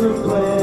replay.